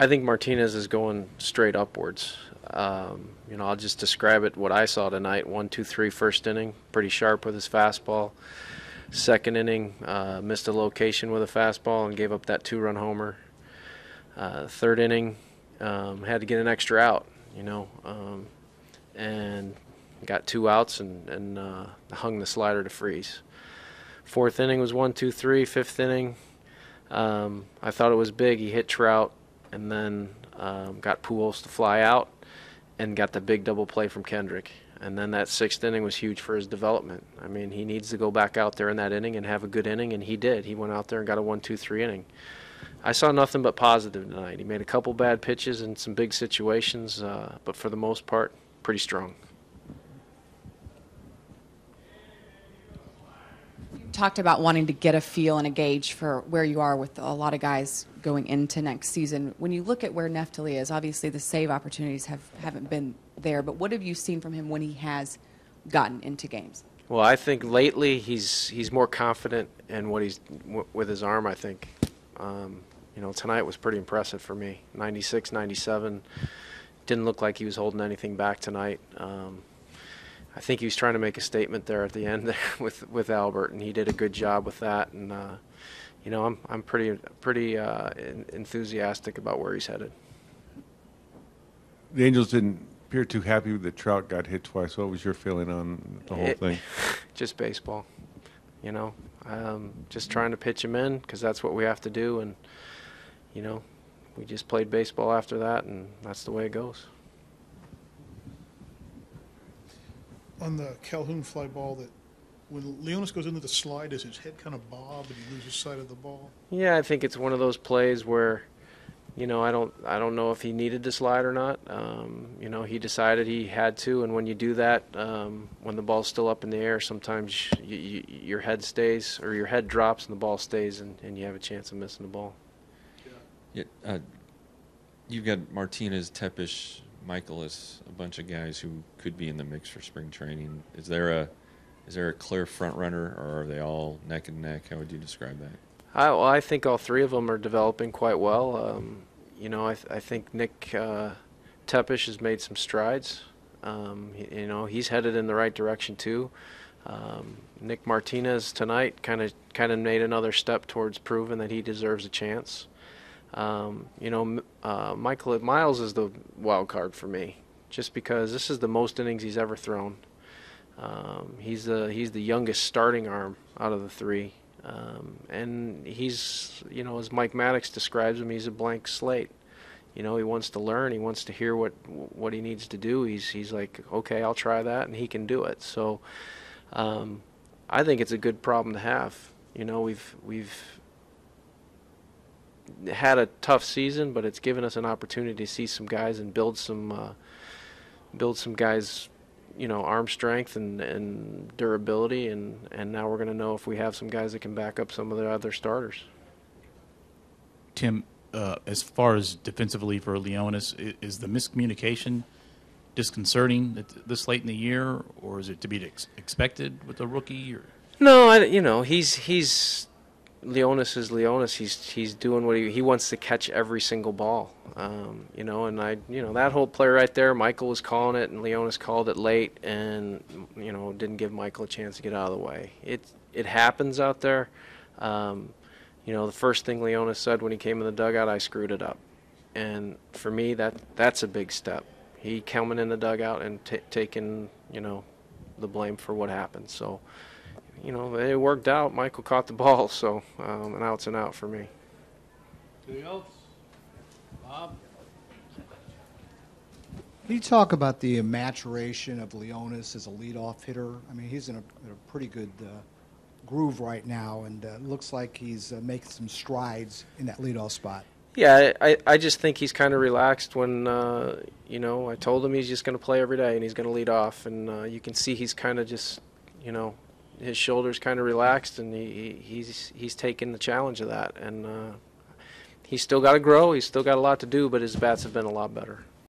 I think Martinez is going straight upwards. Um, you know, I'll just describe it what I saw tonight. One, two, three, first inning, pretty sharp with his fastball. Second inning, uh, missed a location with a fastball and gave up that two-run homer. Uh, third inning, um, had to get an extra out, you know, um, and got two outs and, and uh, hung the slider to Freese. Fourth inning was one, two, three. Fifth inning, um, I thought it was big. He hit Trout and then um, got Pujols to fly out and got the big double play from Kendrick. And then that sixth inning was huge for his development. I mean, he needs to go back out there in that inning and have a good inning, and he did. He went out there and got a one, two, three inning. I saw nothing but positive tonight. He made a couple bad pitches in some big situations, uh, but for the most part, pretty strong. Talked about wanting to get a feel and a gauge for where you are with a lot of guys going into next season. When you look at where Neftali is, obviously the save opportunities have, haven't been there, but what have you seen from him when he has gotten into games? Well, I think lately he's he's more confident in what he's w- with his arm. I think, um, you know, tonight was pretty impressive for me. 96, 97. Didn't look like he was holding anything back tonight. Um, I think he was trying to make a statement there at the end there with with Albert, and he did a good job with that. And uh, you know, I'm I'm pretty pretty uh, enthusiastic about where he's headed. The Angels didn't appear too happy that Trout got hit twice. What was your feeling on the whole it, thing? Just baseball, you know. Um, just trying to pitch him in because that's what we have to do, and you know, we just played baseball after that, and that's the way it goes. On the Calhoun fly ball that when Leonys goes into the slide, does his head kind of bob and he loses sight of the ball? Yeah, I think it's one of those plays where, you know, I don't, I don't know if he needed to slide or not. Um, you know, he decided he had to, and when you do that, um, when the ball's still up in the air, sometimes you, you, your head stays or your head drops and the ball stays, and, and you have a chance of missing the ball. Yeah, uh, you've got Martinez, Tepesch, Mikolas, a bunch of guys who could be in the mix for spring training. Is there a is there a clear front runner, or are they all neck and neck? How would you describe that? I, well, I think all three of them are developing quite well. Um, you know, I, th- I think Nick uh, Tepesch has made some strides. Um, you know, he's headed in the right direction too. Um, Nick Martinez tonight kind of kind of made another step towards proving that he deserves a chance. Um, you know, uh, Michael Miles is the wild card for me, just because this is the most innings he's ever thrown. Um, he's the he's the youngest starting arm out of the three, um, and he's you know as Mike Maddux describes him, he's a blank slate. You know, he wants to learn. He wants to hear what what he needs to do. He's he's like, okay, I'll try that, and he can do it. So, um, I think it's a good problem to have. You know, we've we've had a tough season, but it's given us an opportunity to see some guys and build some uh, build some guys, you know, arm strength and, and durability, and, and now we're going to know if we have some guys that can back up some of the other starters. Tim, uh, as far as defensively for Leonys, is the miscommunication disconcerting this late in the year, or is it to be ex- expected with a rookie? Or? No, I, you know he's he's Leonys is Leonys. He's he's doing what he he wants to catch every single ball. Um, you know, and I you know that whole play right there. Michael was calling it, and Leonys called it late, and you know didn't give Michael a chance to get out of the way. It it happens out there. Um, you know, the first thing Leonys said when he came in the dugout, I screwed it up, and for me that that's a big step. He coming in the dugout and t- taking you know the blame for what happened. So you know, it worked out. Michael caught the ball, so um, an out's an out for me. Anything else? Bob? Can you talk about the maturation of Leonys as a leadoff hitter? I mean, he's in a, in a pretty good uh, groove right now, and uh, looks like he's uh, making some strides in that leadoff spot. Yeah, I, I just think he's kind of relaxed when, uh, you know, I told him he's just going to play every day and he's going to lead off. And uh, you can see he's kind of just, you know, his shoulders kind of relaxed, and he, he's he's taken the challenge of that. And uh, he's still got to grow. He's still got a lot to do, but his bats have been a lot better.